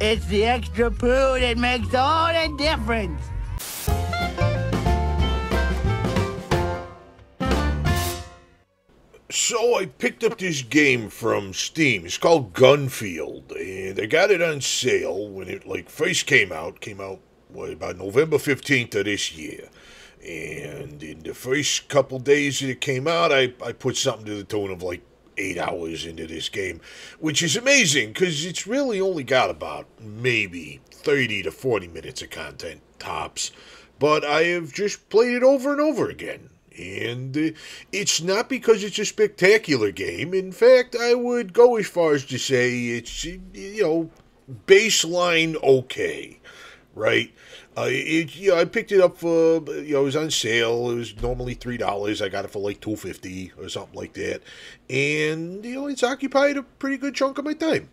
It's the extra poo that makes all the difference. So I picked up this game from Steam. It's called Gunfield, and I got it on sale when it like first came out. Came out what, about November fifteenth of this year. And in the first couple days that it came out, I, I put something to the tune of like eight hours into this game, which is amazing because it's really only got about maybe 30 to 40 minutes of content tops. But I have just played it over and over again. And uh, it's not because it's a spectacular game. In fact, I would go as far as to say it's, you know, baseline okay, right? Uh, it, you know, I picked it up for, you know, it was on sale. It was normally three dollars. I got it for like two fifty or something like that, and you know, it's occupied a pretty good chunk of my time.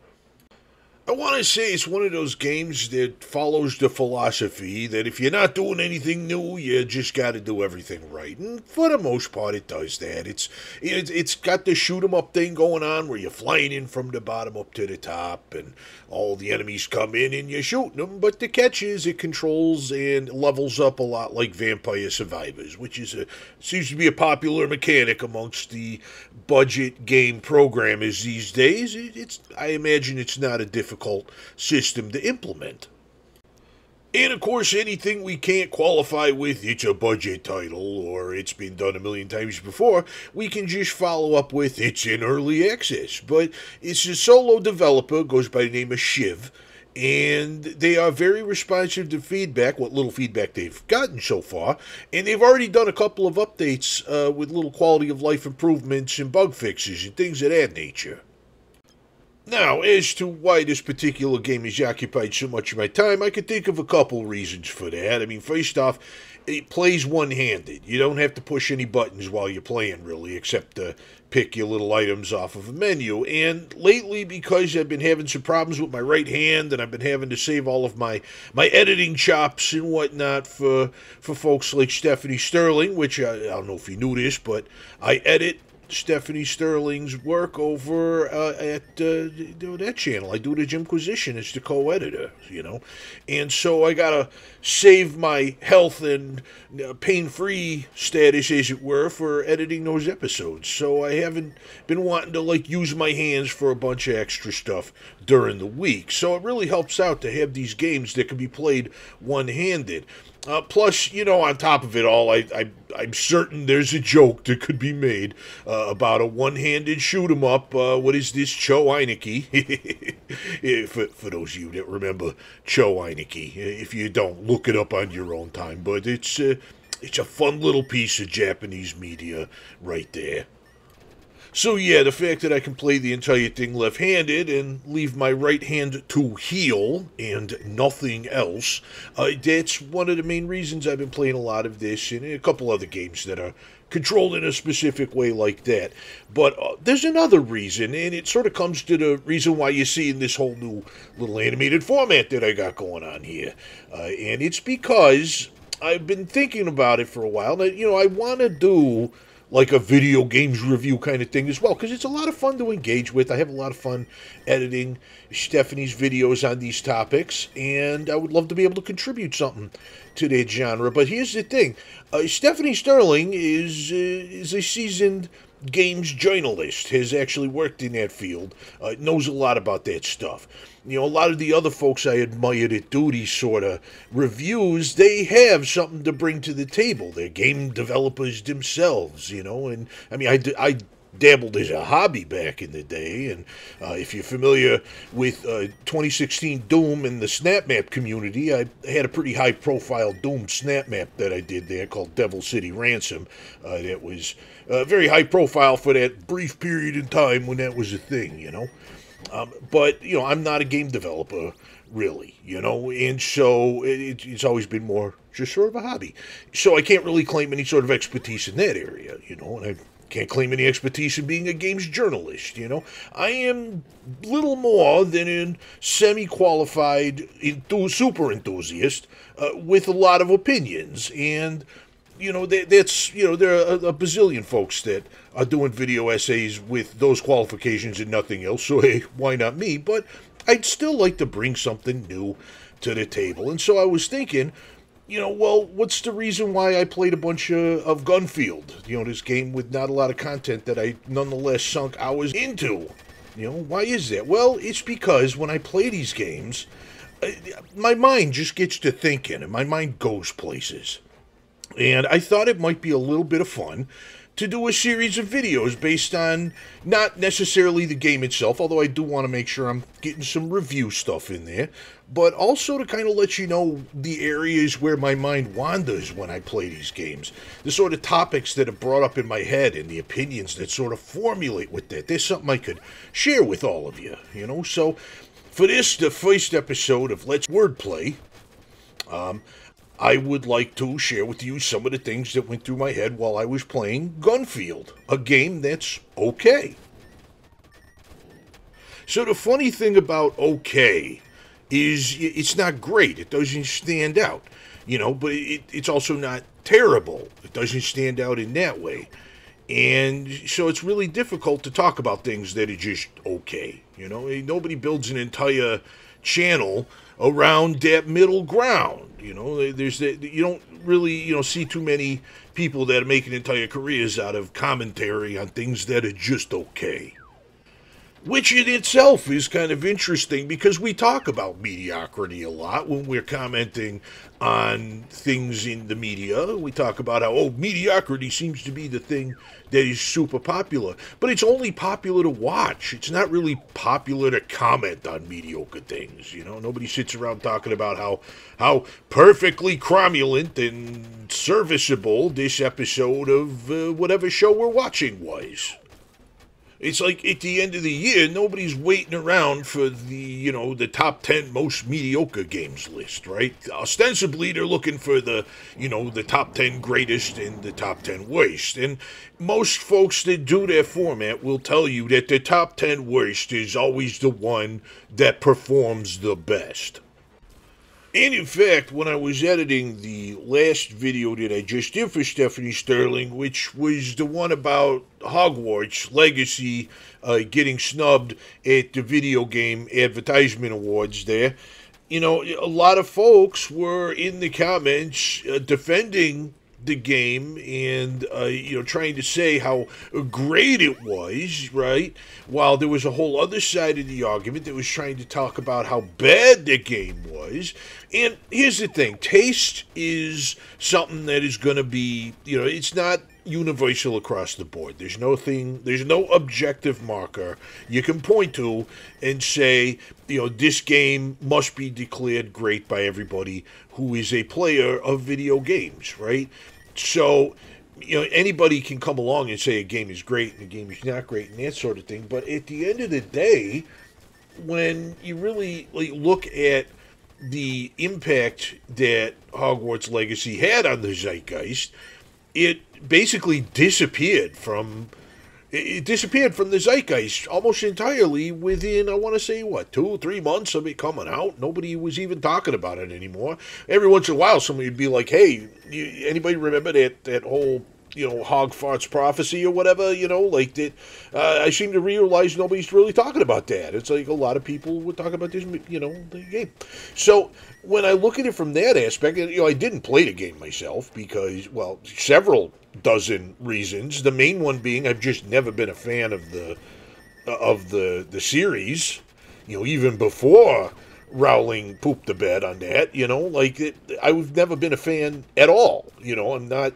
I want to say it's one of those games that follows the philosophy that if you're not doing anything new, you just got to do everything right. And for the most part, it does that. It's it, it's got the shoot 'em up thing going on where you're flying in from the bottom up to the top, and all the enemies come in and you're shooting them. But the catch is it controls and levels up a lot like Vampire Survivors, which is a seems to be a popular mechanic amongst the budget game programmers these days. It, it's I imagine it's not a difficult system to implement. And of course, anything we can't qualify with, it's a budget title, or it's been done a million times before, we can just follow up with it's in early access. But it's a solo developer, goes by the name of Shiv, and they are very responsive to feedback, what little feedback they've gotten so far, and they've already done a couple of updates uh, with little quality of life improvements and bug fixes and things of that nature. Now, as to why this particular game has occupied so much of my time, I could think of a couple reasons for that. I mean, first off, it plays one handed. You don't have to push any buttons while you're playing, really, except to pick your little items off of a menu. And lately, because I've been having some problems with my right hand and I've been having to save all of my, my editing chops and whatnot for, for folks like Stephanie Sterling, which I, I don't know if you knew this, but I edit Stephanie Sterling's work over uh, at uh, that channel. I do the Jimquisition as the co-editor, you know, and so I gotta save my health and uh, pain-free status, as it were, for editing those episodes. So I haven't been wanting to like use my hands for a bunch of extra stuff during the week. So it really helps out to have these games that can be played one-handed. Uh, plus, you know, on top of it all, I, I, I'm certain there's a joke that could be made uh, about a one-handed shoot 'em up. Uh, what is this, Cho Aniki? for, for those of you that remember Cho Aniki, if you don't, look it up on your own time. But it's uh, it's a fun little piece of Japanese media right there. So yeah, the fact that I can play the entire thing left-handed and leave my right hand to heal and nothing else, uh, that's one of the main reasons I've been playing a lot of this and a couple other games that are controlled in a specific way like that. But uh, there's another reason, and it sort of comes to the reason why you're seeing this whole new little animated format that I got going on here. Uh, and it's because I've been thinking about it for a while. That, you know, I want to do like a video games review kind of thing as well because it's a lot of fun to engage with. I have a lot of fun editing Stephanie's videos on these topics, and I would love to be able to contribute something to that genre. But here's the thing: uh, Stephanie Sterling is uh, is a seasoned games journalist, has actually worked in that field, uh, knows a lot about that stuff. You know, a lot of the other folks I admire that do these sort of reviews, they have something to bring to the table. They're game developers themselves, you know, and I mean, I, I dabbled as a hobby back in the day. And uh, if you're familiar with uh, 2016 Doom and the Snap Map community, I had a pretty high profile Doom Snap Map that I did there called Devil City Ransom. Uh, that was uh, very high profile for that brief period in time when that was a thing, you know. Um, but you know, I'm not a game developer, really, you know, and so it, it's always been more just sort of a hobby. So I can't really claim any sort of expertise in that area, you know, and I can't claim any expertise in being a games journalist, you know. I am little more than a semi-qualified enth- super enthusiast uh, with a lot of opinions, and you know, that, that's, you know, there are a, a bazillion folks that are doing video essays with those qualifications and nothing else. So, hey, why not me? But I'd still like to bring something new to the table. And so I was thinking, you know, well, what's the reason why I played a bunch of, of Gunfield? You know, this game with not a lot of content that I nonetheless sunk hours into. You know, why is that? Well, it's because when I play these games, my mind just gets to thinking and my mind goes places. And I thought it might be a little bit of fun to do a series of videos based on not necessarily the game itself, although I do want to make sure I'm getting some review stuff in there, but also to kind of let you know the areas where my mind wanders when I play these games. The sort of topics that are brought up in my head and the opinions that sort of formulate with that. There's something I could share with all of you, you know? So for this, the first episode of Let's Wordplay, um, I would like to share with you some of the things that went through my head while I was playing Gunfield, a game that's okay. So the funny thing about okay is it's not great. It doesn't stand out, you know, but it, it's also not terrible. It doesn't stand out in that way. And so it's really difficult to talk about things that are just okay. You know, nobody builds an entire channel around that middle ground. You know, there's that you don't really you know see too many people that are making entire careers out of commentary on things that are just okay which in itself is kind of interesting because we talk about mediocrity a lot when we're commenting on things in the media. We talk about how, oh, mediocrity seems to be the thing that is super popular, but it's only popular to watch. It's not really popular to comment on mediocre things. You know, nobody sits around talking about how how perfectly cromulent and serviceable this episode of uh, whatever show we're watching was. It's like at the end of the year, nobody's waiting around for the, you know, the top 10 most mediocre games list, right? Ostensibly, they're looking for the, you know, the top 10 greatest and the top 10 worst. And most folks that do their format will tell you that the top 10 worst is always the one that performs the best. And in fact, when I was editing the last video that I just did for Stephanie Sterling, which was the one about Hogwarts Legacy uh, getting snubbed at the video game advertisement awards there, you know, a lot of folks were in the comments uh, defending the game and uh, you know trying to say how great it was, right? While there was a whole other side of the argument that was trying to talk about how bad the game was. And here's the thing: taste is something that is going to be, you know, it's not universal across the board. There's no thing, there's no objective marker you can point to and say, you know, this game must be declared great by everybody who is a player of video games, right? So, you know, anybody can come along and say a game is great and a game is not great and that sort of thing. But at the end of the day, when you really like, look at the impact that Hogwarts Legacy had on the zeitgeist, it basically disappeared from it disappeared from the zeitgeist almost entirely within, I want to say, what, two, three months of it coming out. Nobody was even talking about it anymore. Every once in a while, somebody would be like, hey, anybody remember that, that whole you know, hog farts prophecy or whatever, you know, like that. Uh, I seem to realize nobody's really talking about that. It's like a lot of people would talk about this, you know, the game. So when I look at it from that aspect, you know, I didn't play the game myself because, well, several dozen reasons. The main one being I've just never been a fan of the of the the series. You know, even before Rowling pooped the bed on that. You know, like it, I've never been a fan at all. You know, I'm not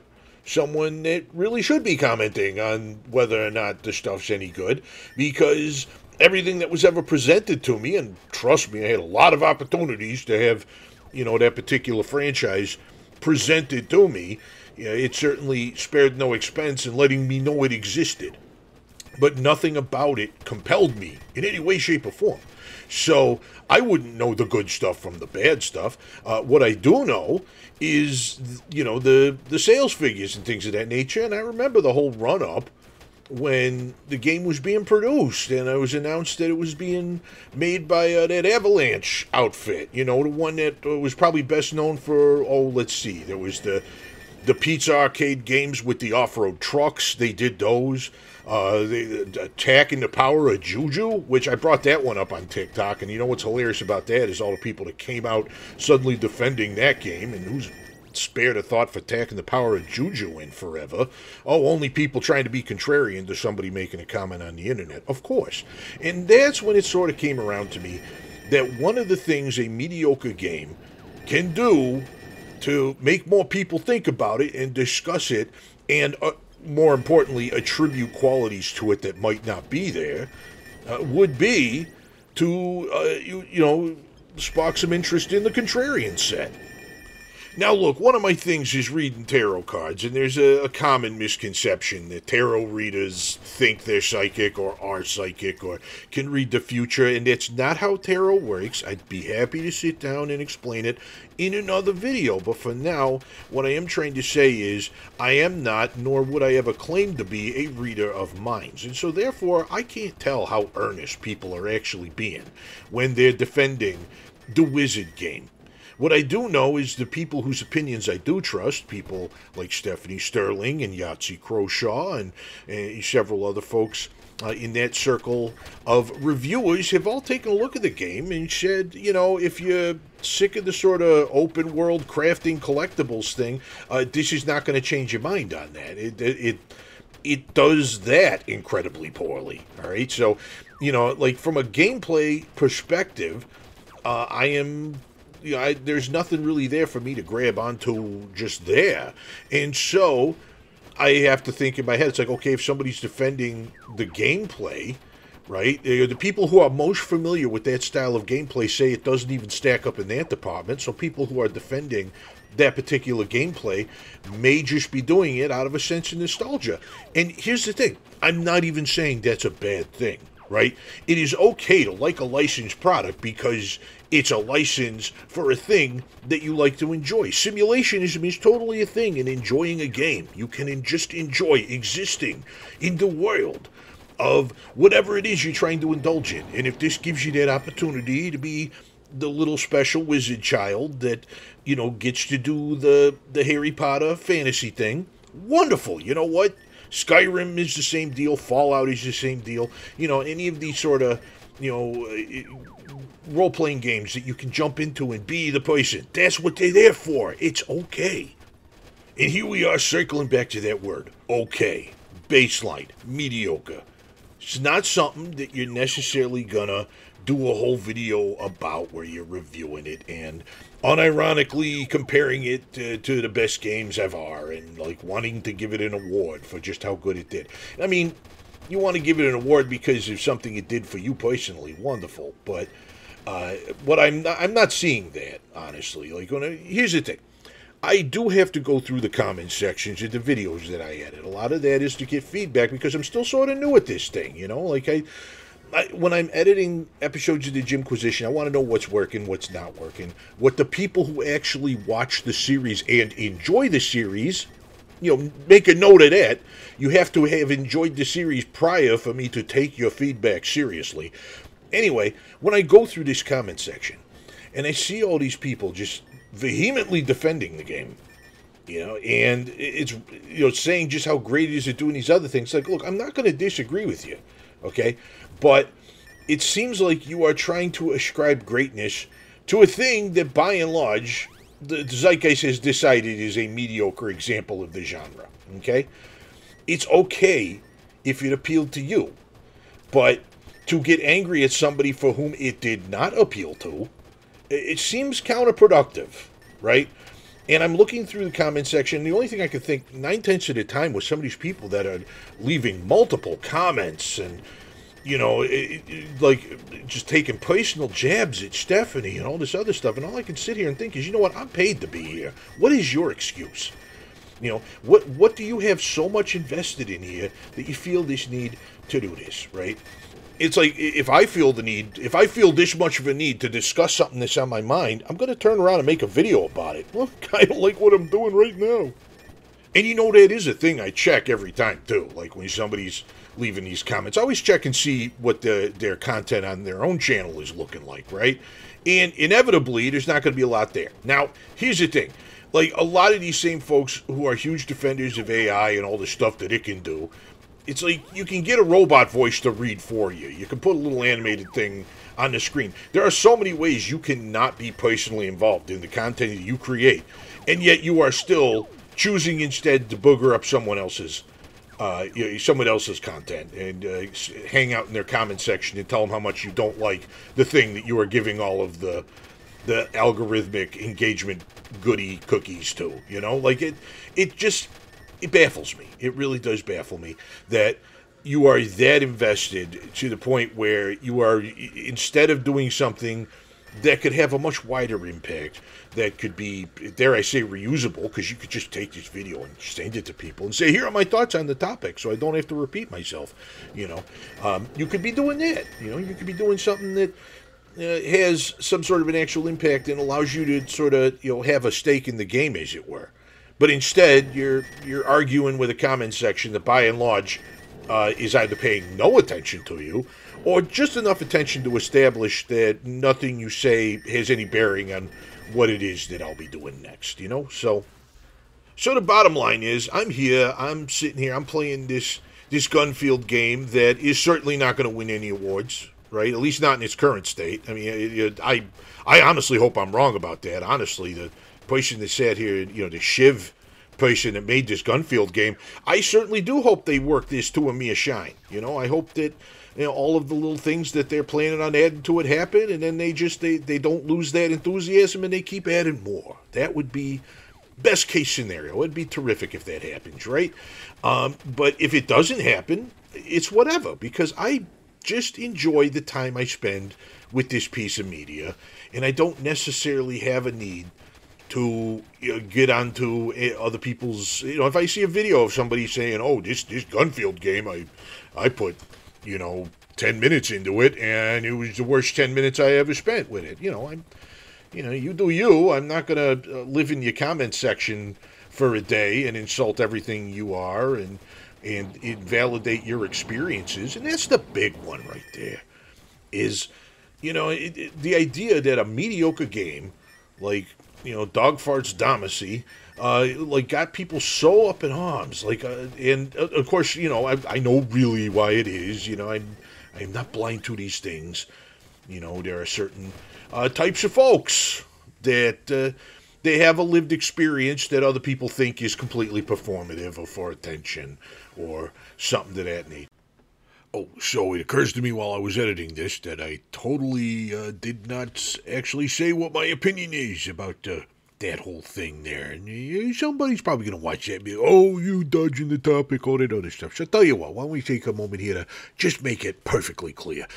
someone that really should be commenting on whether or not the stuff's any good because everything that was ever presented to me, and trust me, I had a lot of opportunities to have, you know, that particular franchise presented to me. You know, it certainly spared no expense in letting me know it existed. But nothing about it compelled me in any way, shape, or form. So I wouldn't know the good stuff from the bad stuff. Uh, what I do know is, you know, the the sales figures and things of that nature. And I remember the whole run up when the game was being produced and it was announced that it was being made by uh, that Avalanche outfit. You know, the one that was probably best known for. Oh, let's see, there was the the Pizza Arcade games with the off road trucks, they did those. Uh, Tak and the power of Juju, which I brought that one up on TikTok, and you know what's hilarious about that is all the people that came out suddenly defending that game, and who's spared a thought for Tak and the power of Juju in forever. Oh, only people trying to be contrarian to somebody making a comment on the internet, of course. And that's when it sort of came around to me that one of the things a mediocre game can do to make more people think about it and discuss it and uh, more importantly, attribute qualities to it that might not be there, uh, would be to, uh, you, you know, spark some interest in the contrarian set. Now, look, one of my things is reading tarot cards, and there's a, a, common misconception that tarot readers think they're psychic or are psychic or can read the future, and that's not how tarot works. I'd be happy to sit down and explain it in another video, but for now, what I am trying to say is I am not, nor would I ever claim to be, a reader of minds, and so therefore I can't tell how earnest people are actually being when they're defending the wizard game what I do know is the people whose opinions I do trust, people like Stephanie Sterling and Yahtzee Croshaw and, and several other folks uh, in that circle of reviewers, have all taken a look at the game and said, you know, if you're sick of the sort of open world crafting collectibles thing, uh, this is not going to change your mind on that. It, it, it it does that incredibly poorly. All right, so you know, like from a gameplay perspective, uh, I am you know, I, there's nothing really there for me to grab onto just there. And so I have to think in my head, it's like, okay, if somebody's defending the gameplay, right? The people who are most familiar with that style of gameplay say it doesn't even stack up in that department. So people who are defending that particular gameplay may just be doing it out of a sense of nostalgia. And here's the thing I'm not even saying that's a bad thing, right? It is okay to like a licensed product because it's a license for a thing that you like to enjoy. Simulationism is totally a thing in enjoying a game. You can just enjoy existing in the world of whatever it is you're trying to indulge in. And if this gives you that opportunity to be the little special wizard child that, you know, gets to do the, the Harry Potter fantasy thing, wonderful. You know what? Skyrim is the same deal. Fallout is the same deal. You know, any of these sort of, you know, eh, role playing games that you can jump into and be the person. That's what they're there for. It's okay. And here we are circling back to that word okay. Baseline, mediocre. It's not something that you're necessarily gonna do a whole video about where you're reviewing it and unironically comparing it to, to, the best games ever and like wanting to give it an award for just how good it did. I mean, you want to give it an award because of something it did for you personally, wonderful. But uh, what I'm not, I'm not seeing that honestly. Like, I, here's the thing. I do have to go through the comment sections of the videos that I edit. A lot of that is to get feedback because I'm still sort of new at this thing, you know. Like I, I, when I'm editing episodes of the Jimquisition, I want to know what's working, what's not working, what the people who actually watch the series and enjoy the series, you know, make a note of that. You have to have enjoyed the series prior for me to take your feedback seriously. Anyway, when I go through this comment section and I see all these people just vehemently defending the game, you know, and it's you know saying just how great it is at doing these other things. Like, look, I'm not going to disagree with you, okay, but it seems like you are trying to ascribe greatness to a thing that, by and large, the zeitgeist has decided is a mediocre example of the genre. Okay, it's okay if it appealed to you, but to get angry at somebody for whom it did not appeal to, it seems counterproductive, right? And I'm looking through the comment section. The only thing I could think nine tenths of the time was some of these people that are leaving multiple comments and, you know, it, it, like just taking personal jabs at Stephanie and all this other stuff. And all I can sit here and think is, you know what? I'm paid to be here. What is your excuse? You know, what what do you have so much invested in here that you feel this need to do this, right? it's like if I feel the need, if I feel this much of a need to discuss something that's on my mind, I'm going to turn around and make a video about it. Well, kind of like what I'm doing right now. And you know, that is a thing I check every time, too. Like when somebody's leaving these comments, I always check and see what the, their content on their own channel is looking like, right? And inevitably, there's not going to be a lot there. Now, here's the thing like a lot of these same folks who are huge defenders of AI and all the stuff that it can do, it's like you can get a robot voice to read for you. You can put a little animated thing on the screen. There are so many ways you cannot be personally involved in the content that you create, and yet you are still choosing instead to booger up someone else's. Uh, someone else's content and uh, hang out in their comment section and tell them how much you don't like the thing that you are giving all of the the algorithmic engagement goody cookies to. You know, like it, it just it baffles me. It really does baffle me that you are that invested to the point where you are instead of doing something that could have a much wider impact that could be dare i say reusable because you could just take this video and send it to people and say here are my thoughts on the topic so i don't have to repeat myself you know um, you could be doing that you know you could be doing something that uh, has some sort of an actual impact and allows you to sort of you know have a stake in the game, as it were. But instead, you're you're arguing with a comment section that, by and large, uh, is either paying no attention to you or just enough attention to establish that nothing you say has any bearing on what it is that I'll be doing next. You know, so so the bottom line is, I'm here, I'm sitting here, I'm playing this this Gunfield game that is certainly not going to win any awards right? At least not in its current state. I mean, it, it, I I honestly hope I'm wrong about that. Honestly, the person that sat here, you know, the Shiv person that made this Gunfield game, I certainly do hope they work this to a Mia shine. You know, I hope that you know all of the little things that they're planning on adding to it happen, and then they just they they don't lose that enthusiasm and they keep adding more. That would be best case scenario. It'd be terrific if that happens, right? Um, but if it doesn't happen, it's whatever because I just enjoy the time I spend with this piece of media, and I don't necessarily have a need to you know, get onto eh, other people's. You know, if I see a video of somebody saying, "Oh, this this Gunfield game, I I put you know ten minutes into it, and it was the worst ten minutes I ever spent with it," you know, I'm. You know, you do you. I'm not gonna uh, live in your comment section for a day and insult everything you are and and invalidate your experiences. And that's the big one right there. Is, you know, it, it, the idea that a mediocre game like, you know, Dog Farts Damacy, uh, like got people so up in arms. Like, uh, and uh, of course, you know, I, I know really why it is. You know, I'm, I'm not blind to these things. You know, there are certain uh, types of folks that uh, they have a lived experience that other people think is completely performative or for attention or something to that nature. Oh, so it occurs to me while I was editing this that I totally uh, did not actually say what my opinion is about that whole thing there. And somebody's probably going to watch that be, oh, you dodging the topic, all that other stuff. So I'll tell you what, why don't we take a moment here to just make it perfectly clear.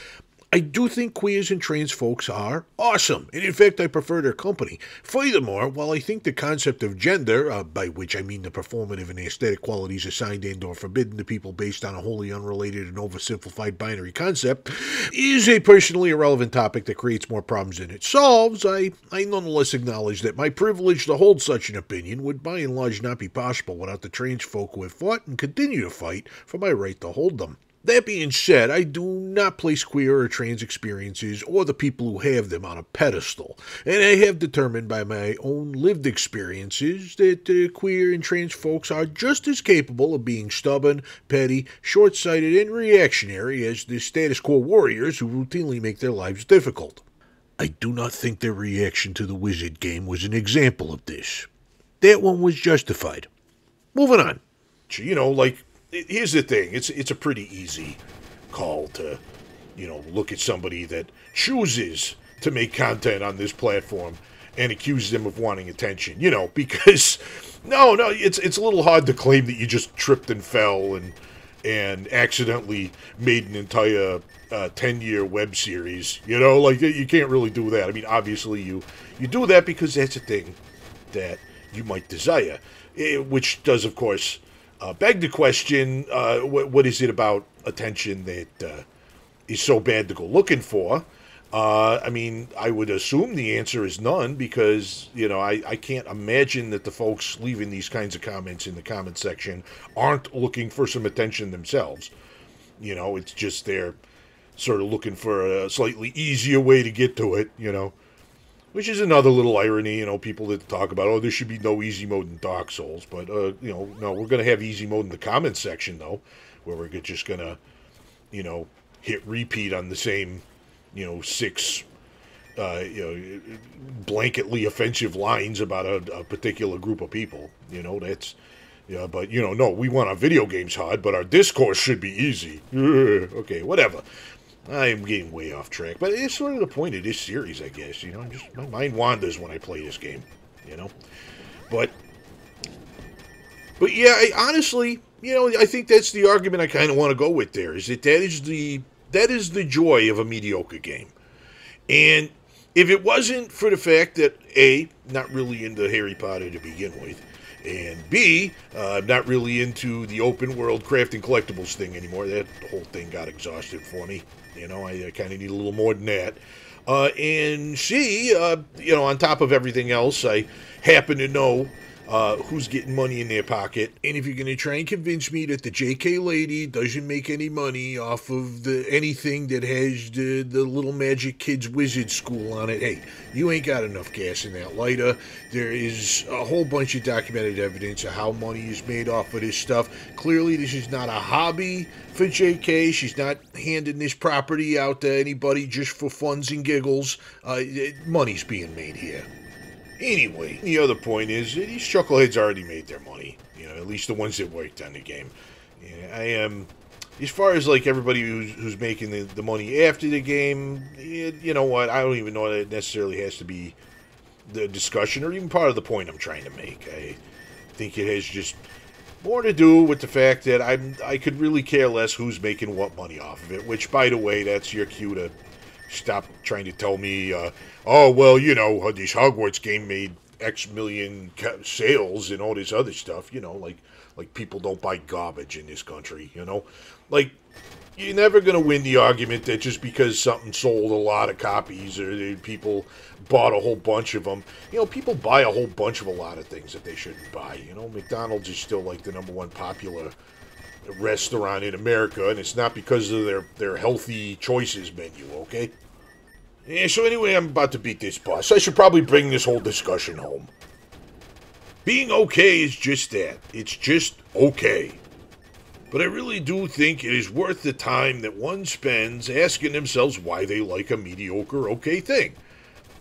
I do think queers and trans folks are awesome, and in fact, I prefer their company. Furthermore, while I think the concept of gender, uh, by which I mean the performative and aesthetic qualities assigned and or forbidden to people based on a wholly unrelated and oversimplified binary concept, is a personally irrelevant topic that creates more problems than it solves, I, I nonetheless acknowledge that my privilege to hold such an opinion would by and large not be possible without the trans folk who have fought and continue to fight for my right to hold them. That being said, I do not place queer or trans experiences or the people who have them on a pedestal, and I have determined by my own lived experiences that uh, queer and trans folks are just as capable of being stubborn, petty, short sighted, and reactionary as the status quo warriors who routinely make their lives difficult. I do not think their reaction to the Wizard game was an example of this. That one was justified. Moving on. You know, like here's the thing. It's it's a pretty easy call to you know look at somebody that chooses to make content on this platform and accuse them of wanting attention you know because no no it's it's a little hard to claim that you just tripped and fell and and accidentally made an entire uh, 10 year web series you know like you can't really do that. I mean obviously you you do that because that's a thing that you might desire eh, which does of course uh, beg the question: uh, what, what is it about attention that uh, is so bad to go looking for? Uh, I mean, I would assume the answer is none because you know I, I can't imagine that the folks leaving these kinds of comments in the comment section aren't looking for some attention themselves. You know, it's just they're sort of looking for a slightly easier way to get to it. You know, which is another little irony. You know, people that talk about, oh, there should be no easy mode in Dark Souls, but uh, you know, no, we're gonna have easy mode in the comments section though, where we're just gonna, you know, hit repeat on the same, you know, six. Uh, you know, blanketly offensive lines about a, a particular group of people. You know, that's yeah, but you know, no, we want our video games hard, but our discourse should be easy. okay, whatever. I am getting way off track, but it's sort of the point of this series, I guess. You know, just my mind wanders when I play this game. You know, but but yeah, I, honestly, you know, I think that's the argument I kind of want to go with. There is that that is the that is the joy of a mediocre game, and if it wasn't for the fact that a not really into Harry Potter to begin with, and B, uh, I'm not really into the open world crafting collectibles thing anymore. That whole thing got exhausted for me. You know, I, I kind of need a little more than that. Uh, and she, uh, you know, on top of everything else, I happen to know uh, who's getting money in their pocket. And if you're going to try and convince me that the JK lady doesn't make any money off of the anything that has the, the little magic kids wizard school on it, hey, you ain't got enough gas in that lighter. There is a whole bunch of documented evidence of how money is made off of this stuff. Clearly, this is not a hobby for JK. She's not handing this property out to anybody just for funs and giggles. Uh, money's being made here. Anyway, the other point is these chuckleheads already made their money. You know, at least the ones that worked on the game. Yeah, I am. Um, as far as like everybody who's, who's making the, the money after the game, it, you know what? I don't even know that it necessarily has to be the discussion or even part of the point I'm trying to make. I think it has just more to do with the fact that I'm I could really care less who's making what money off of it. Which, by the way, that's your cue to stop trying to tell me, uh, oh, well, you know, this Hogwarts game made X million sales and all this other stuff. You know, like like people don't buy garbage in this country. You know, like you're never going to win the argument that just because something sold a lot of copies or people bought a whole bunch of them, you know, people buy a whole bunch of a lot of things that they shouldn't buy. You know, McDonald's is still like the number one popular restaurant in America, and it's not because of their, their healthy choices menu, okay? Yeah, so anyway, I'm about to beat this bus. I should probably bring this whole discussion home. Being okay is just that. It's just okay. But I really do think it is worth the time that one spends asking themselves why they like a mediocre okay thing.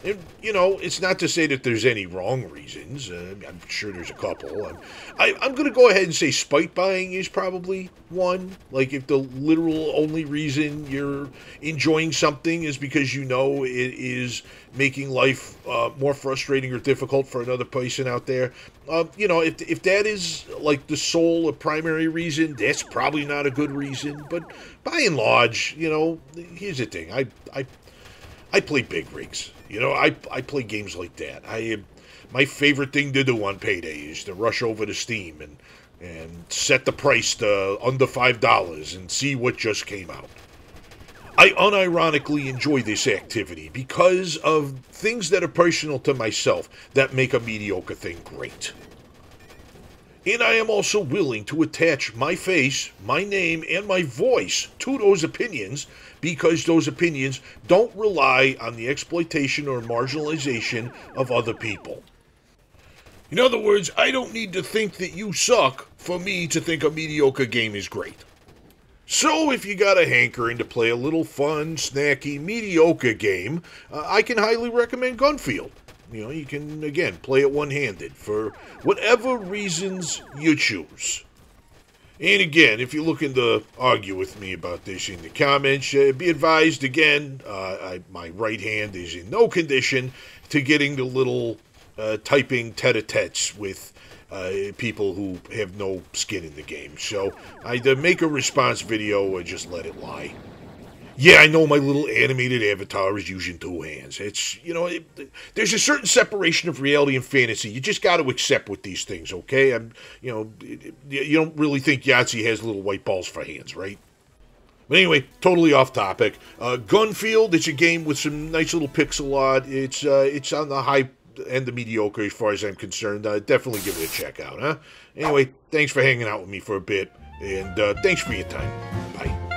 You know, it's not to say that there's any wrong reasons. Uh, I'm sure there's a couple. I'm, I, I'm going to go ahead and say spite buying is probably one. Like, if the literal only reason you're enjoying something is because you know it is making life uh, more frustrating or difficult for another person out there, uh, you know, if, if that is like the sole or primary reason, that's probably not a good reason. But by and large, you know, here's the thing I, I, I play big rigs. You know, I I play games like that. I uh, my favorite thing to do on payday is to rush over to Steam and and set the price to under five dollars and see what just came out. I unironically enjoy this activity because of things that are personal to myself that make a mediocre thing great. And I am also willing to attach my face, my name, and my voice to those opinions because those opinions don't rely on the exploitation or marginalization of other people. In other words, I don't need to think that you suck for me to think a mediocre game is great. So, if you got a hankering to play a little fun, snacky, mediocre game, uh, I can highly recommend Gunfield. You know, you can, again, play it one handed for whatever reasons you choose. And again, if you're looking to argue with me about this in the comments, uh, be advised again, uh, I, my right hand is in no condition to getting the little uh, typing tete-a-tetes with uh, people who have no skin in the game. So either make a response video or just let it lie yeah, I know my little animated avatar is using two hands. It's, you know, it, there's a certain separation of reality and fantasy. You just got to accept with these things, okay? I'm, you know, you don't really think Yahtzee has little white balls for hands, right? But anyway, totally off topic. Uh, Gunfield, it's a game with some nice little pixel art. It's, uh, it's on the high end of mediocre as far as I'm concerned. Uh, definitely give it a check out, huh? Anyway, thanks for hanging out with me for a bit, and uh, thanks for your time. Bye.